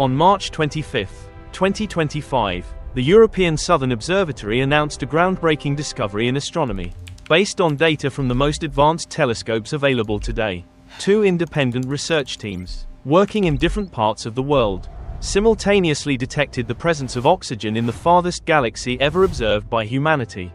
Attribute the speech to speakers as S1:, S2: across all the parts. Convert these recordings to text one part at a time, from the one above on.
S1: On March 25, 2025, the European Southern Observatory announced a groundbreaking discovery in astronomy. Based on data from the most advanced telescopes available today, two independent research teams, working in different parts of the world, simultaneously detected the presence of oxygen in the farthest galaxy ever observed by humanity.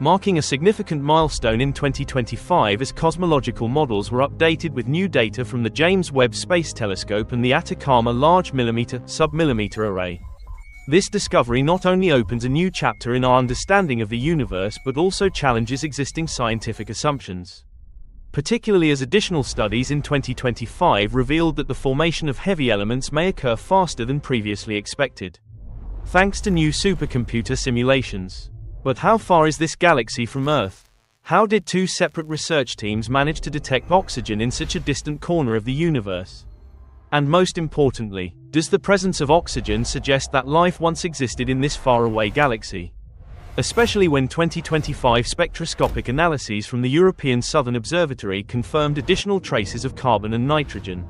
S1: Marking a significant milestone in 2025 as cosmological models were updated with new data from the James Webb Space Telescope and the Atacama Large Millimeter Submillimeter Array. This discovery not only opens a new chapter in our understanding of the universe but also challenges existing scientific assumptions particularly as additional studies in 2025 revealed that the formation of heavy elements may occur faster than previously expected. Thanks to new supercomputer simulations. But how far is this galaxy from Earth? How did two separate research teams manage to detect oxygen in such a distant corner of the universe? And most importantly, does the presence of oxygen suggest that life once existed in this faraway galaxy? especially when 2025 spectroscopic analyses from the European Southern Observatory confirmed additional traces of carbon and nitrogen.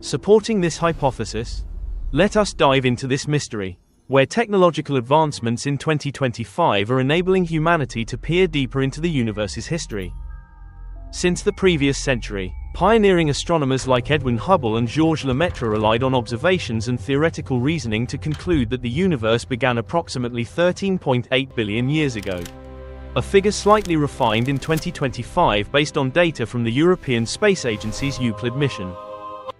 S1: Supporting this hypothesis? Let us dive into this mystery, where technological advancements in 2025 are enabling humanity to peer deeper into the universe's history. Since the previous century, Pioneering astronomers like Edwin Hubble and Georges Lemaitre relied on observations and theoretical reasoning to conclude that the universe began approximately 13.8 billion years ago. A figure slightly refined in 2025 based on data from the European Space Agency's Euclid mission.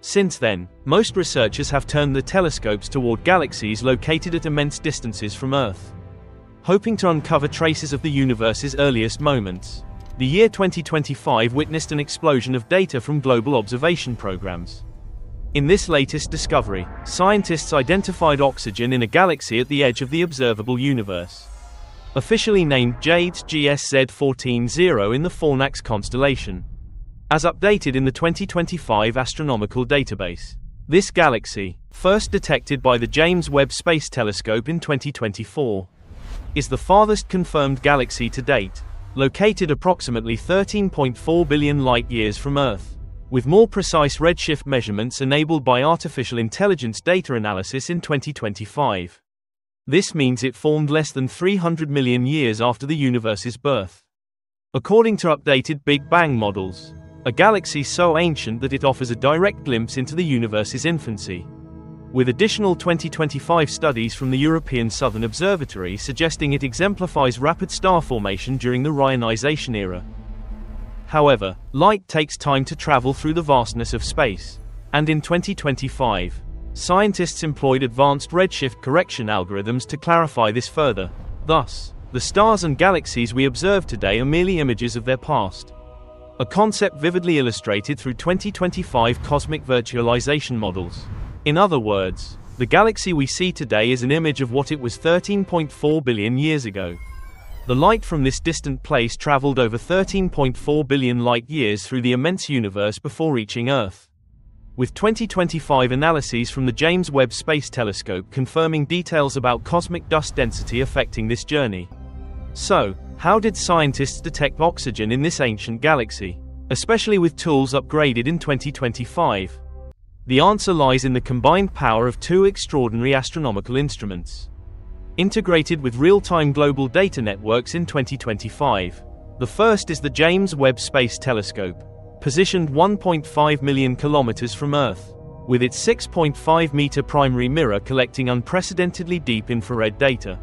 S1: Since then, most researchers have turned the telescopes toward galaxies located at immense distances from Earth, hoping to uncover traces of the universe's earliest moments. The year 2025 witnessed an explosion of data from global observation programs. In this latest discovery, scientists identified oxygen in a galaxy at the edge of the observable universe. Officially named JADES-GS-z14-0 in the Fornax constellation. As updated in the 2025 Astronomical Database. This galaxy, first detected by the James Webb Space Telescope in 2024, is the farthest confirmed galaxy to date, located approximately 13.4 billion light-years from Earth. With more precise redshift measurements enabled by artificial intelligence data analysis in 2025. This means it formed less than 300 million years after the universe's birth. According to updated Big Bang models, a galaxy so ancient that it offers a direct glimpse into the universe's infancy with additional 2025 studies from the European Southern Observatory suggesting it exemplifies rapid star formation during the Reionization era. However, light takes time to travel through the vastness of space, and in 2025, scientists employed advanced redshift correction algorithms to clarify this further. Thus, the stars and galaxies we observe today are merely images of their past. A concept vividly illustrated through 2025 cosmic virtualization models. In other words, the galaxy we see today is an image of what it was 13.4 billion years ago. The light from this distant place traveled over 13.4 billion light years through the immense universe before reaching Earth. With 2025 analyses from the James Webb Space Telescope confirming details about cosmic dust density affecting this journey. So, how did scientists detect oxygen in this ancient galaxy, especially with tools upgraded in 2025? The answer lies in the combined power of two extraordinary astronomical instruments. Integrated with real time global data networks in 2025. The first is the James Webb Space Telescope, positioned 1.5 million kilometers from Earth, with its 6.5 meter primary mirror collecting unprecedentedly deep infrared data.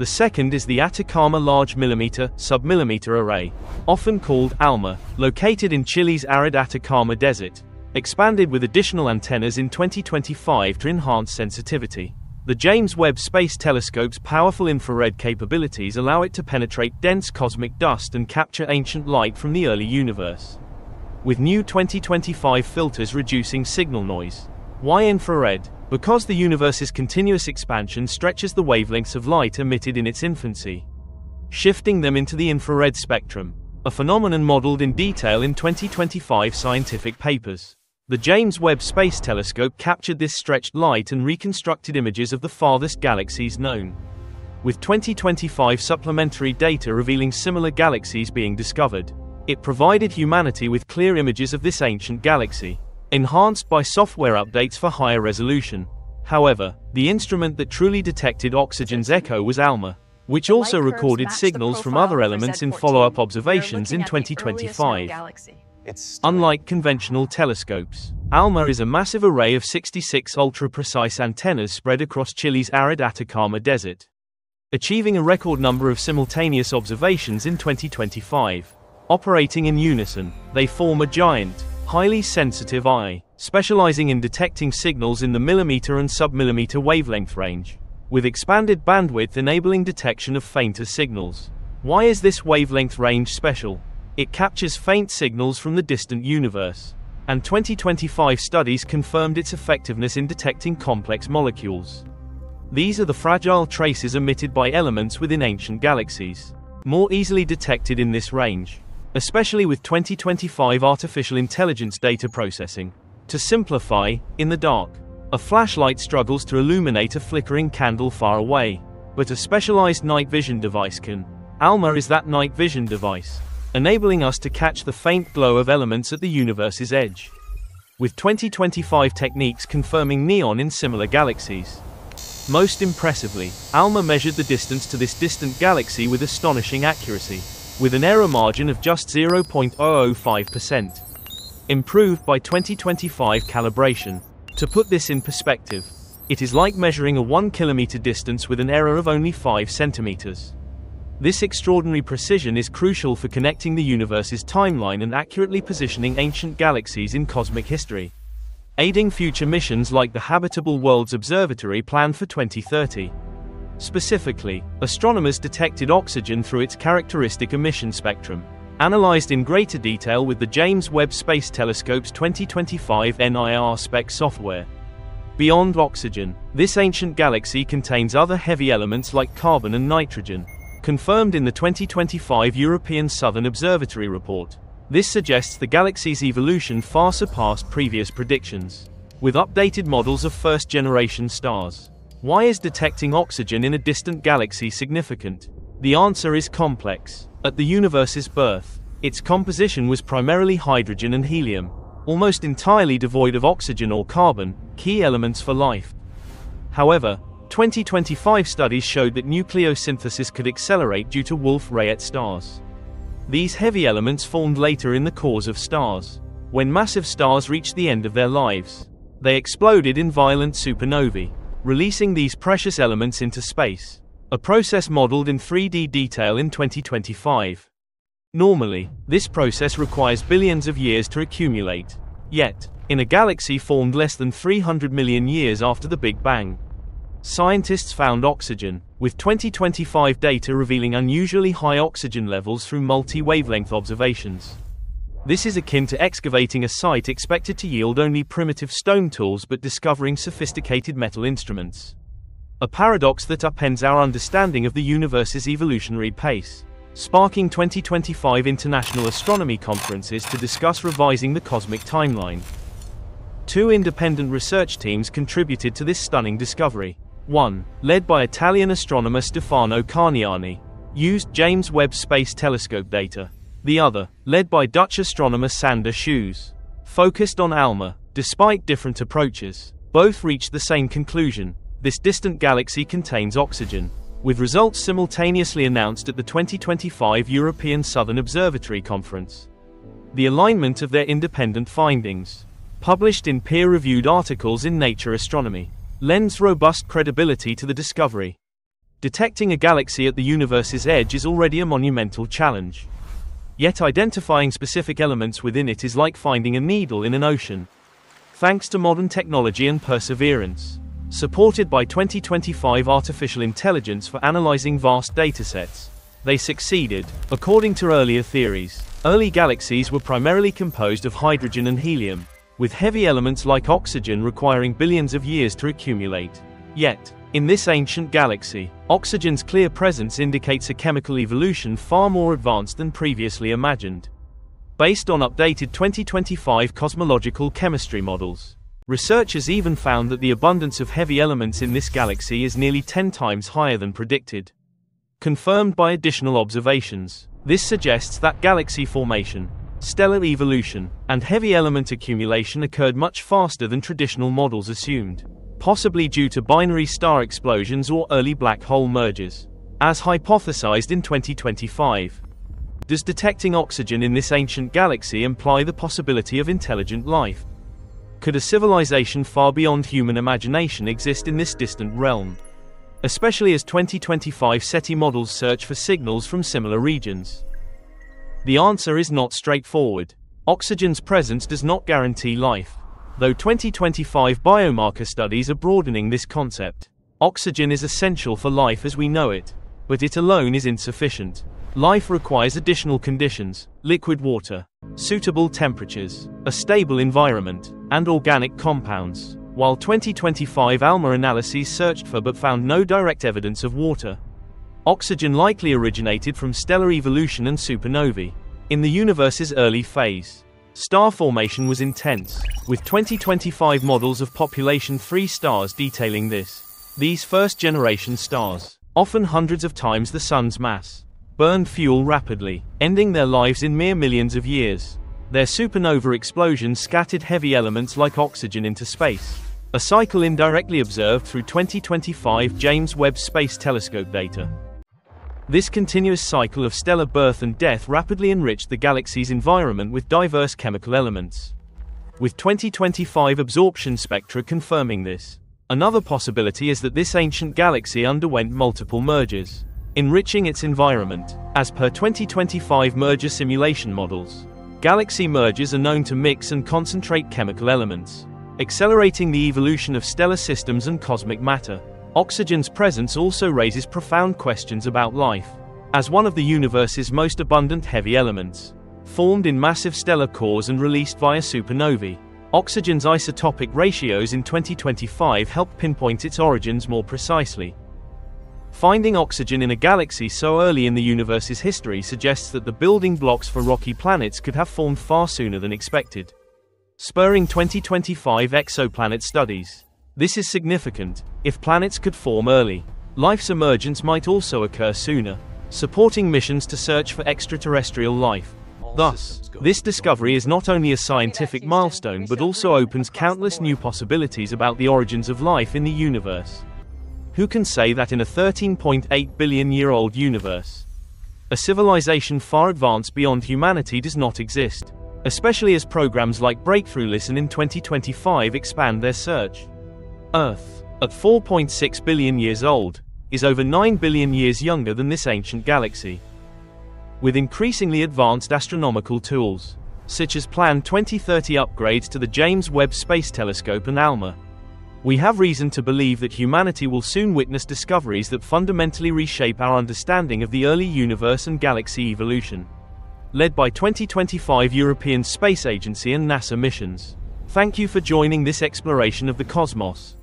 S1: The second is the Atacama Large Millimeter Submillimeter Array, often called ALMA, located in Chile's arid Atacama Desert, expanded with additional antennas in 2025 to enhance sensitivity. The James Webb Space Telescope's powerful infrared capabilities allow it to penetrate dense cosmic dust and capture ancient light from the early universe. With new 2025 filters reducing signal noise. Why infrared? Because the universe's continuous expansion stretches the wavelengths of light emitted in its infancy, shifting them into the infrared spectrum, a phenomenon modeled in detail in 2025 scientific papers. The James Webb Space Telescope captured this stretched light and reconstructed images of the farthest galaxies known. With 2025 supplementary data revealing similar galaxies being discovered, it provided humanity with clear images of this ancient galaxy, enhanced by software updates for higher resolution. However, the instrument that truly detected oxygen's echo was ALMA, which also recorded signals from other elements in follow-up observations in 2025. Unlike conventional telescopes, ALMA is a massive array of 66 ultra-precise antennas spread across Chile's arid Atacama Desert, achieving a record number of simultaneous observations in 2025. Operating in unison, they form a giant, highly sensitive eye, specializing in detecting signals in the millimeter and submillimeter wavelength range, with expanded bandwidth enabling detection of fainter signals. Why is this wavelength range special? It captures faint signals from the distant universe, and 2025 studies confirmed its effectiveness in detecting complex molecules. These are the fragile traces emitted by elements within ancient galaxies, more easily detected in this range especially with 2025 artificial intelligence data processing. To simplify, in the dark, a flashlight struggles to illuminate a flickering candle far away, but a specialized night vision device can. ALMA is that night vision device, enabling us to catch the faint glow of elements at the universe's edge. With 2025 techniques confirming neon in similar galaxies. Most impressively, ALMA measured the distance to this distant galaxy with astonishing accuracy with an error margin of just 0.005%. Improved by 2025 calibration. To put this in perspective, it is like measuring a 1 kilometer distance with an error of only 5 centimeters. This extraordinary precision is crucial for connecting the universe's timeline and accurately positioning ancient galaxies in cosmic history, aiding future missions like the Habitable Worlds Observatory planned for 2030. Specifically, astronomers detected oxygen through its characteristic emission spectrum, analyzed in greater detail with the James Webb Space Telescope's 2025 NIRSpec software. Beyond oxygen, this ancient galaxy contains other heavy elements like carbon and nitrogen, confirmed in the 2025 European Southern Observatory report. This suggests the galaxy's evolution far surpassed previous predictions, with updated models of first generation stars. Why is detecting oxygen in a distant galaxy significant? The answer is complex. At the universe's birth, its composition was primarily hydrogen and helium, almost entirely devoid of oxygen or carbon, key elements for life. However, 2025 studies showed that nucleosynthesis could accelerate due to Wolf-Rayet stars. These heavy elements formed later in the cores of stars. When massive stars reached the end of their lives, they exploded in violent supernovae, releasing these precious elements into space, a process modeled in 3D detail in 2025. Normally, this process requires billions of years to accumulate. Yet, in a galaxy formed less than 300 million years after the Big Bang, scientists found oxygen, with 2025 data revealing unusually high oxygen levels through multi wavelength observations. This is akin to excavating a site expected to yield only primitive stone tools but discovering sophisticated metal instruments. A paradox that upends our understanding of the universe's evolutionary pace, sparking 2025 international astronomy conferences to discuss revising the cosmic timeline. Two independent research teams contributed to this stunning discovery. One, led by Italian astronomer Stefano Carniani, used James Webb Space Telescope data the other, led by Dutch astronomer Sander Schouws, focused on ALMA. Despite different approaches, both reached the same conclusion this distant galaxy contains oxygen, with results simultaneously announced at the 2025 European Southern Observatory Conference. The alignment of their independent findings, published in peer reviewed articles in Nature Astronomy, lends robust credibility to the discovery. Detecting a galaxy at the universe's edge is already a monumental challenge. Yet identifying specific elements within it is like finding a needle in an ocean. Thanks to modern technology and perseverance, supported by 2025 artificial intelligence for analyzing vast datasets, they succeeded. According to earlier theories, early galaxies were primarily composed of hydrogen and helium, with heavy elements like oxygen requiring billions of years to accumulate. Yet, in this ancient galaxy, oxygen's clear presence indicates a chemical evolution far more advanced than previously imagined. Based on updated 2025 cosmological chemistry models, researchers even found that the abundance of heavy elements in this galaxy is nearly 10 times higher than predicted. Confirmed by additional observations, this suggests that galaxy formation, stellar evolution, and heavy element accumulation occurred much faster than traditional models assumed. Possibly due to binary star explosions or early black hole mergers, as hypothesized in 2025. Does detecting oxygen in this ancient galaxy imply the possibility of intelligent life? Could a civilization far beyond human imagination exist in this distant realm? Especially as 2025 SETI models search for signals from similar regions. The answer is not straightforward. Oxygen's presence does not guarantee life, though 2025 biomarker studies are broadening this concept. Oxygen is essential for life as we know it, but it alone is insufficient. Life requires additional conditions liquid water, suitable temperatures, a stable environment, and organic compounds. While 2025 ALMA analyses searched for but found no direct evidence of water. Oxygen likely originated from stellar evolution and supernovae. In the universe's early phase, star formation was intense, with 2025 models of population III stars detailing this. These first generation stars, often hundreds of times the Sun's mass, burned fuel rapidly, ending their lives in mere millions of years. Their supernova explosions scattered heavy elements like oxygen into space, a cycle indirectly observed through 2025 James Webb Space Telescope data. This continuous cycle of stellar birth and death rapidly enriched the galaxy's environment with diverse chemical elements. With 2025 absorption spectra confirming this. Another possibility is that this ancient galaxy underwent multiple mergers, enriching its environment, as per 2025 merger simulation models. Galaxy mergers are known to mix and concentrate chemical elements, accelerating the evolution of stellar systems and cosmic matter. Oxygen's presence also raises profound questions about life. As one of the universe's most abundant heavy elements, formed in massive stellar cores and released via supernovae, oxygen's isotopic ratios in 2025 help pinpoint its origins more precisely. Finding oxygen in a galaxy so early in the universe's history suggests that the building blocks for rocky planets could have formed far sooner than expected. Spurring 2025 exoplanet studies. This is significant. If planets could form early, life's emergence might also occur sooner, supporting missions to search for extraterrestrial life. Thus, this discovery is not only a scientific milestone but also opens countless new possibilities about the origins of life in the universe. Who can say that in a 13.8 billion year old universe, a civilization far advanced beyond humanity does not exist? Especially as programs like Breakthrough Listen in 2025 expand their search. Earth, at 4.6 billion years old, is over 9 billion years younger than this ancient galaxy. With increasingly advanced astronomical tools, such as planned 2030 upgrades to the James Webb Space Telescope and ALMA, we have reason to believe that humanity will soon witness discoveries that fundamentally reshape our understanding of the early universe and galaxy evolution. Led by 2025 European Space Agency and NASA missions. Thank you for joining this exploration of the cosmos.